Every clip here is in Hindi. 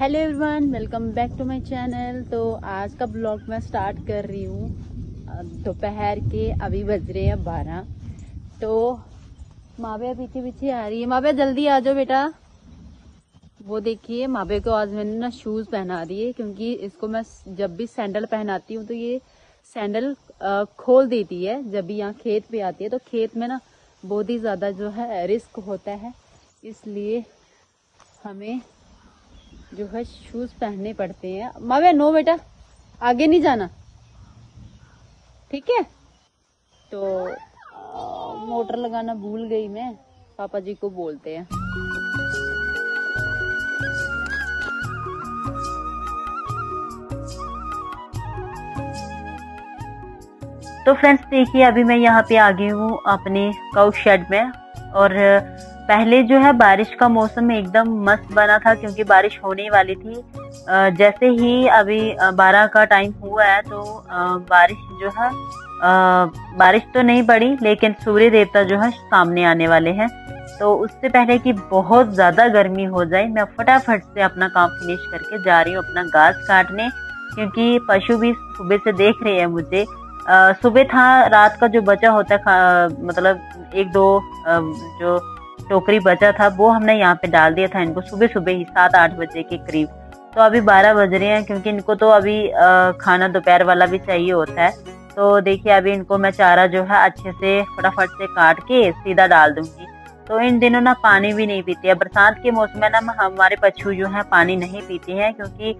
Hello everyone, welcome back to my channel. तो आज का ब्लॉग मैं स्टार्ट कर रही हूँ दोपहर के, अभी बज रहे हैं बारह। तो मावे पीछे पीछे आ रही है। मावे जल्दी आ जाओ बेटा। वो देखिए मावे को आज मैंने ना शूज़ पहना दिए, क्योंकि इसको मैं जब भी सैंडल पहनाती हूँ तो ये सैंडल खोल देती है। जब भी यहाँ खेत पे आती है तो खेत में ना बहुत ही ज़्यादा जो है रिस्क होता है। इसलिए हमें जो है शूज़ पहनने पड़ते हैं। मावे नो बेटा, आगे नहीं जाना। ठीक है? तो मोटर लगाना भूल गई मैं। पापा जी को बोलते हैं। तो फ्रेंड्स देखिए, अभी मैं यहाँ पे आ गई हूँ, अपने काउ शेड में। और पहले जो है बारिश का मौसम एकदम मस्त बना था क्योंकि बारिश होने वाली थी। जैसे ही अभी बारह का टाइम हुआ है तो बारिश जो है बारिश तो नहीं पड़ी लेकिन सूर्य देवता जो है सामने आने वाले हैं। तो उससे पहले कि बहुत ज़्यादा गर्मी हो जाए मैं फटाफट से अपना काम फिनिश करके जा रही हूँ अपना घास काटने क्योंकि पशु भी सुबह से देख रहे हैं मुझे। सुबह था रात का जो बचा होता मतलब एक दो आ, जो टोकरी बचा था, वो हमने यहाँ पे डाल दिया था इनको सुबह सुबह ही सात आठ बजे के करीब। तो अभी बारह बज रहे हैं, क्योंकि इनको तो अभी खाना दोपहर वाला भी चाहिए होता है। तो देखिए, अभी इनको मैं चारा जो है अच्छे से फटाफट से काट के सीधा डाल दूँगी। तो इन दिनों ना पानी भी नहीं पीती बरसात के मौसम में ना हमारे पशु जो है, पानी नहीं पीते हैं, क्योंकि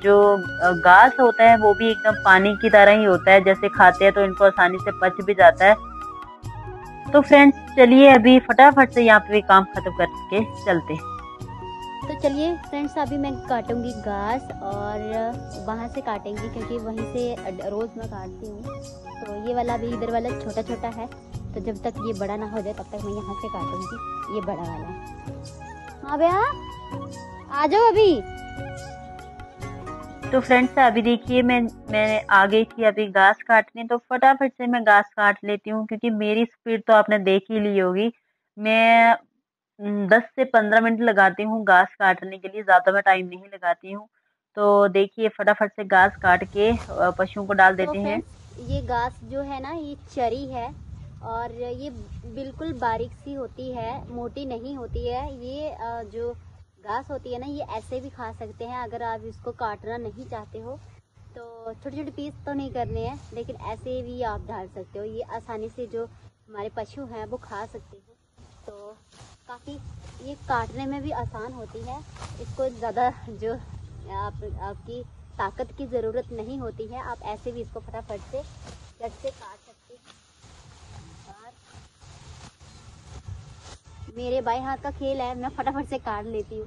जो घास होता है, वो भी एकदम पानी की तरह ही होता है। जैसे खाते हैं तो इनको आसानी से पच भी जाता है। तो फ्रेंड्स चलिए अभी फटाफट से यहाँ पे काम खत्म करके चलते तो चलिए फ्रेंड्स अभी मैं काटूँगी घास और वहाँ से काटेंगी क्योंकि वहीं से रोज़ मैं काटती हूँ। तो ये वाला अभी इधर वाला छोटा छोटा है। तो जब तक ये बड़ा ना हो जाए, तब तक मैं यहाँ से काटूँगी। ये बड़ा वाला है। हाँ भैया, आ जाओ अभी। तो फ्रेंड्स अभी देखिए मैं मैं आ गई थी अभी घास काटने तो फटाफट से मैं घास काट लेती हूँ क्योंकि मेरी स्पीड तो आपने देख ही ली होगी। मैं दस से पंद्रह मिनट लगाती हूँ घास काटने के लिए ज़्यादा मैं टाइम नहीं लगाती हूँ। तो देखिए फटाफट से घास काट के पशुओं को डाल देते तो हैं ये घास जो है ना ये चरी है और ये बिल्कुल बारीक सी होती है मोटी नहीं होती है। ये जो घास होती है ना, ये ऐसे भी खा सकते हैं अगर आप इसको काटना नहीं चाहते हो। तो छोटे छोटे पीस तो नहीं करने हैं, लेकिन ऐसे भी आप डाल सकते हो। ये आसानी से जो हमारे पशु हैं, वो खा सकते हैं। तो काफ़ी, ये काटने में भी आसान होती है। इसको ज़्यादा जो आप, आपकी ताकत की ज़रूरत नहीं होती है, आप ऐसे भी इसको फटाफट से जट से काट सकते हैं और मेरे बाएँ हाथ का खेल है मैं फटाफट से काट लेती हूँ।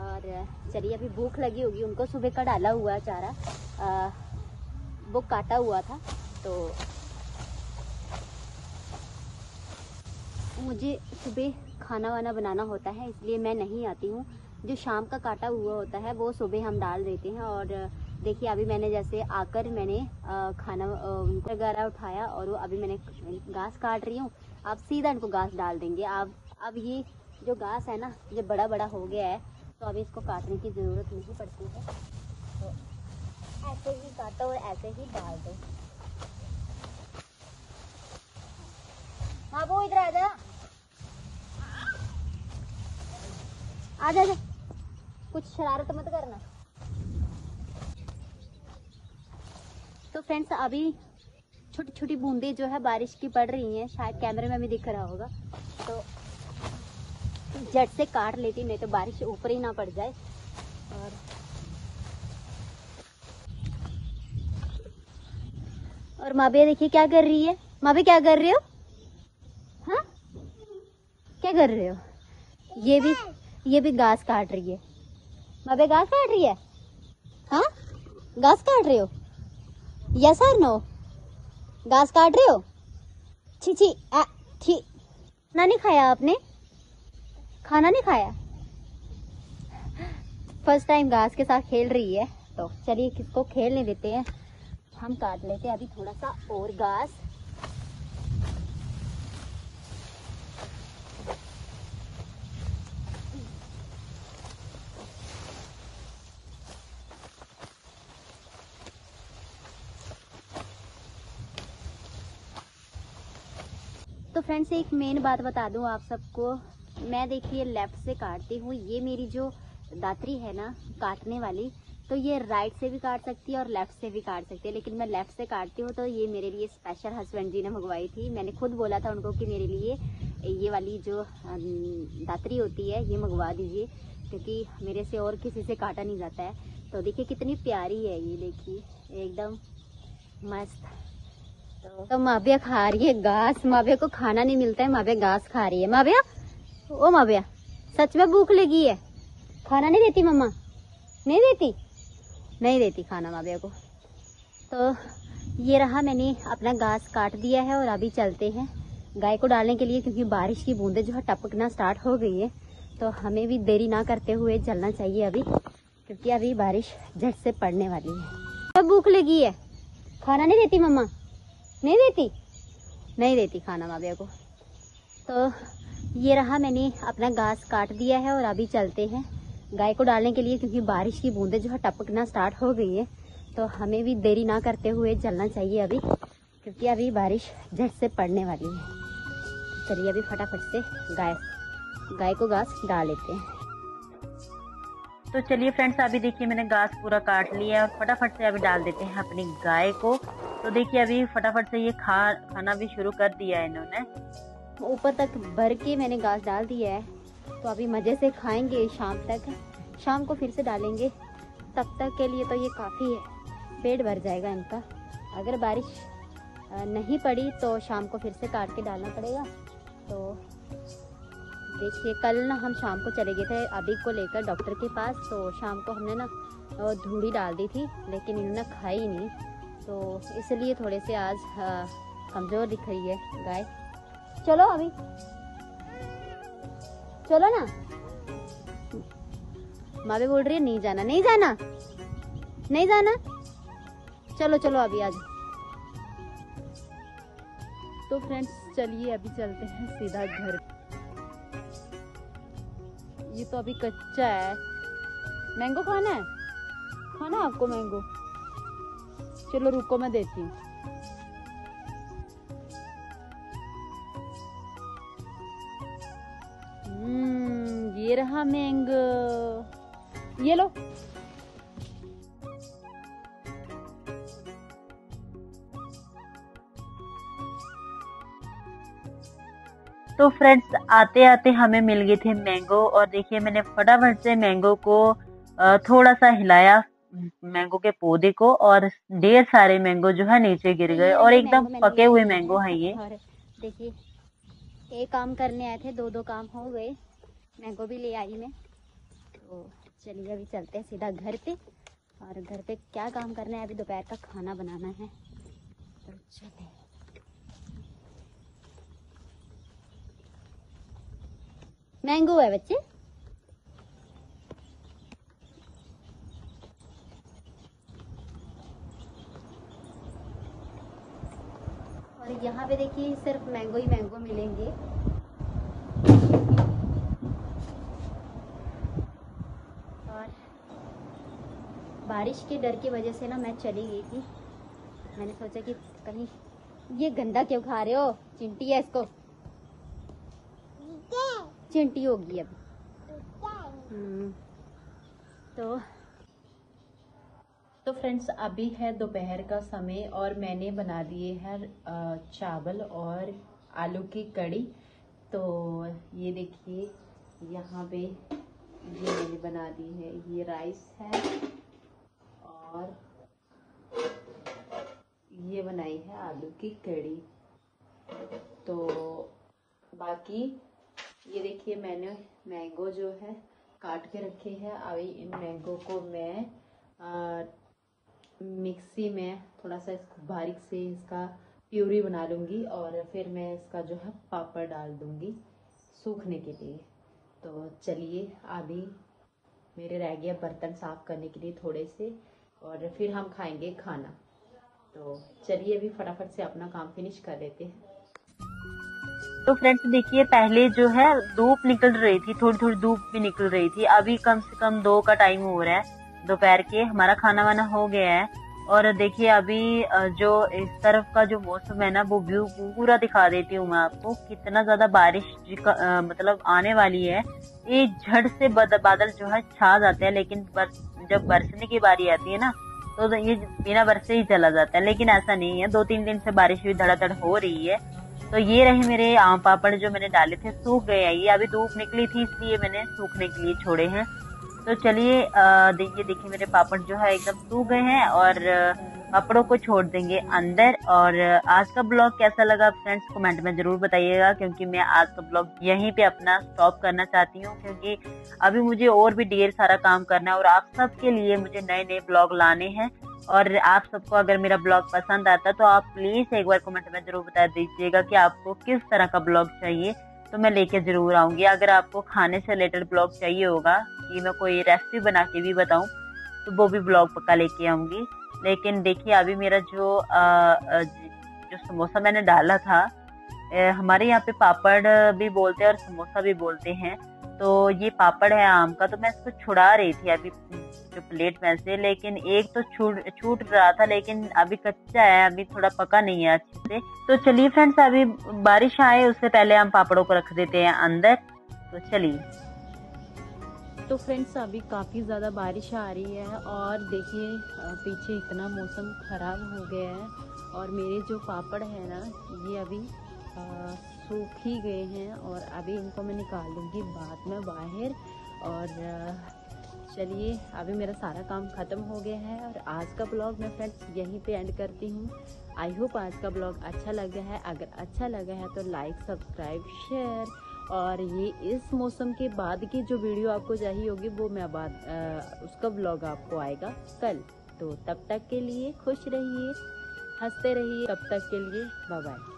और चलिए अभी भूख लगी होगी उनको सुबह का डाला हुआ चारा। आ, वो काटा हुआ था तो मुझे सुबह खाना वाना बनाना होता है इसलिए मैं नहीं आती हूँ। जो शाम का काटा हुआ होता है वो सुबह हम डाल देते हैं। और देखिए अभी मैंने जैसे आकर मैंने खाना वगैरह उठाया और वो अभी मैंने घास काट रही हूँ। आप सीधा इनको घास डाल देंगे। आप अब ये जो घास है ना ये बड़ा बड़ा हो गया है तो अभी इसको काटने की ज़रूरत नहीं पड़ती है। तो ऐसे ही काटो और ऐसे ही डाल दो। हाँ वो इधर आ जा। आ जा, कुछ शरारत मत करना। तो फ्रेंड्स अभी छोटी छोटी बूंदे जो है बारिश की पड़ रही हैं शायद कैमरे में भी दिख रहा होगा। तो झट से काट लेती, नहीं तो बारिश ऊपर ही ना पड़ जाए। और और माबिया देखिए क्या कर रही है? माबी क्या कर रहे हो? हाँ? क्या कर रहे हो? ये भी ये भी घास काट रही है। माबे घास काट रही है? हाँ? घास काट रहे हो? यस और नो? घास काट रहे हो? छी छी छी। ना नहीं खाया आपने? खाना नहीं खाया? फ़र्स्ट टाइम घास के साथ खेल रही है तो चलिए किसको खेलने देते हैं? हम काट लेते हैं अभी थोड़ा सा और घास तो फ्रेंड्स एक मेन बात बता दूँ आप सबको। मैं देखिए लेफ़्ट से काटती हूँ। ये मेरी जो दात्री है ना काटने वाली तो ये राइट से भी काट सकती है और लेफ़्ट से भी काट सकती है। लेकिन मैं लेफ़्ट से काटती हूँ तो ये मेरे लिए स्पेशल हस्बैंड जी ने मंगवाई थी। मैंने खुद बोला था उनको कि मेरे लिए ये वाली जो दात्री होती है ये मंगवा दीजिए क्योंकि मेरे से और किसी से काटा नहीं जाता है। तो देखिए कितनी प्यारी है ये देखिए एकदम मस्त। तो, तो खा रही है घास। माबिया को खाना नहीं मिलता है माबिया घास खा रही है। माबिया ओ माबिया सच में भूख लगी है। खाना नहीं देती मम्मा? नहीं देती? नहीं देती खाना माबिया को। तो ये रहा मैंने अपना घास काट दिया है और अभी चलते हैं गाय को डालने के लिए, क्योंकि बारिश की बूंदे जो है टपकना स्टार्ट हो गई है। तो हमें भी देरी ना करते हुए चलना चाहिए अभी, क्योंकि अभी बारिश झट से पड़ने वाली है। अब भूख लगी है। खाना नहीं देती मम्मा? नहीं देती? नहीं देती खाना माबिया को। तो ये रहा मैंने अपना घास काट दिया है और अभी चलते हैं। गाय को डालने के लिए क्योंकि बारिश की बूंदे जो है टपकना स्टार्ट हो गई है तो हमें भी देरी ना करते हुए चलना चाहिए अभी, क्योंकि अभी बारिश झट से पड़ने वाली है। चलिए अभी फटाफट से गाय गाय को घास डाल लेते हैं। तो चलिए फ्रेंड्स, अभी देखिए मैंने घास पूरा काट लिया और फटाफट से अभी डाल देते हैं अपनी गाय को। तो देखिए अभी फटाफट से ये खा, खाना भी शुरू कर दिया है इन्होंने। ऊपर तक भर के मैंने घास डाल दिया है। तो अभी मज़े से खाएँगे शाम तक। शाम को फिर से डालेंगे। तब तक के लिए तो ये काफ़ी है। पेट भर जाएगा इनका। अगर बारिश नहीं पड़ी तो शाम को फिर से काट के डालना पड़ेगा। तो देखिए, कल ना हम शाम को चले गए थे अभी को लेकर डॉक्टर के पास। तो शाम को हमने ना धूड़ी डाल दी थी, लेकिन इन्होंने खाई नहीं। तो इसलिए थोड़े से आज कमज़ोर दिख रही है, गाय। चलो अभी। चलो ना। माँ भी बोल रही है, नहीं जाना नहीं जाना। नहीं जाना। चलो चलो अभी आज। तो फ्रेंड्स चलिए अभी चलते हैं सीधा घर। ये तो अभी कच्चा है। मैंगो खाना है? खाना आपको मैंगो? चलो, रुको, मैं देती हूँ। रहा ये लो। तो फ्रेंड्स आते आते हमें मिल गए थे मैंगो और देखिए मैंने फटाफट से मैंगो को थोड़ा सा हिलाया मैंगो के पौधे को और ढेर सारे मैंगो जो है नीचे गिर गए और एकदम पके हुए मैंगो है ये। देखिए एक काम करने आए थे दो दो काम हो गए। मैंगो भी ले आई मैं। तो चलिए अभी चलते हैं सीधा घर पे। और घर पे क्या काम करना है? अभी दोपहर का खाना बनाना है। तो चलिए मैंगो है बच्चे। और यहाँ पे देखिए सिर्फ़ मैंगो ही मैंगो मिलेंगे। बारिश के डर की वजह से ना मैं चली गई थी। मैंने सोचा कि कहीं ये गंदा क्यों खा रहे हो? चिंटी है इसको। चिंटी होगी अब। हम्म। तो तो फ्रेंड्स अभी है दोपहर का समय और मैंने बना दिए हैं चावल और आलू की कड़ी। तो ये देखिए यहाँ पे ये मैंने बना दी है। ये राइस है। और ये बनाई है आलू की कड़ी। तो बाकी ये देखिए मैंने मैंगो जो है काट के रखे हैं। अभी इन मैंगो को मैं आ, मिक्सी में थोड़ा सा इसको बारीक से इसका प्यूरी बना लूँगी और फिर मैं इसका जो है पापड़ डाल दूँगी सूखने के लिए। तो चलिए अभी मेरे रह गया बर्तन साफ़ करने के लिए थोड़े से। और फिर हम खाएँगे खाना। तो चलिए अभी फटाफट से अपना काम फिनिश कर लेते हैं। तो फ्रेंड्स देखिए, पहले जो है, धूप निकल रही थी थोड़ी थोड़ी धूप भी निकल रही थी। अभी कम से कम दो का टाइम हो रहा है। दोपहर के हमारा खाना वाना हो गया है। और देखिए अभी जो इस तरफ़ का जो मौसम है ना वो व्यू पूरा दिखा देती हूँ मैं आपको। कितना ज़्यादा बारिश मतलब आने वाली है। एक झड़ से बादल जो है छा जाते हैं लेकिन बरस, जब बरसने की बारी आती है ना तो ये बिना बरसे ही चला जाता है। लेकिन ऐसा नहीं है दो तीन दिन से बारिश भी धड़ाधड़ हो रही है। तो ये रहे मेरे आम पापड़ जो मैंने डाले थे सूख गए ये अभी धूप निकली थी इसलिए मैंने सूखने के लिए छोड़े हैं। तो चलिए देखिए देखिए, मेरे पापड़ जो है एकदम सूख गए हैं और पापड़ों को छोड़ देंगे अंदर। और आज का ब्लॉग कैसा लगा फ्रेंड्स, कमेंट में ज़रूर बताइएगा, क्योंकि मैं आज का ब्लॉग यहीं पे अपना स्टॉप करना चाहती हूँ, क्योंकि अभी मुझे और भी ढेर सारा काम करना है और आप सबके लिए मुझे नए नए ब्लॉग लाने हैं। और आप सबको अगर मेरा ब्लॉग पसंद आता तो आप प्लीज़ एक बार कमेंट में ज़रूर बता दीजिएगा कि आपको किस तरह का ब्लॉग चाहिए। तो मैं लेके ज़रूर आऊँगी। अगर आपको खाने से रिलेटेड ब्लॉग चाहिए होगा कि मैं कोई रेसिपी बना के भी बताऊँ तो वो भी ब्लॉग पक्का लेके आऊँगी। लेकिन देखिए अभी मेरा जो आ, जो समोसा मैंने डाला था हमारे यहाँ पे पापड़ भी बोलते हैं और समोसा भी बोलते हैं। तो ये पापड़ है आम का तो मैं इसको छुड़ा रही थी अभी, जो प्लेट में से, लेकिन एक तो छूट छूट रहा था, लेकिन अभी कच्चा है, अभी थोड़ा पका नहीं है अच्छे से। तो चलिए फ्रेंड्स अभी बारिश आए, उससे पहले हम पापड़ों को रख देते हैं अंदर। तो चलिए। तो फ्रेंड्स अभी काफ़ी ज़्यादा बारिश आ रही है, और देखिए पीछे इतना मौसम ख़राब हो गया है, और मेरे जो पापड़ है ना, ये अभी सूख ही गए हैं और अभी इनको मैं निकाल लूँगी बाद में बाहर। और चलिए, अभी मेरा सारा काम ख़त्म हो गया है और आज का ब्लॉग मैं फ्रेंड्स यहीं पे एंड करती हूँ। आई होप आज का ब्लॉग अच्छा लगा है। अगर अच्छा लगा है तो लाइक सब्सक्राइब शेयर और ये इस मौसम के बाद की जो वीडियो आपको चाहिए होगी, वो मैं बाद उसका ब्लॉग आपको आएगा कल। तो तब तक के लिए खुश रहिए, हँसते रहिए। तब तक के लिए बाय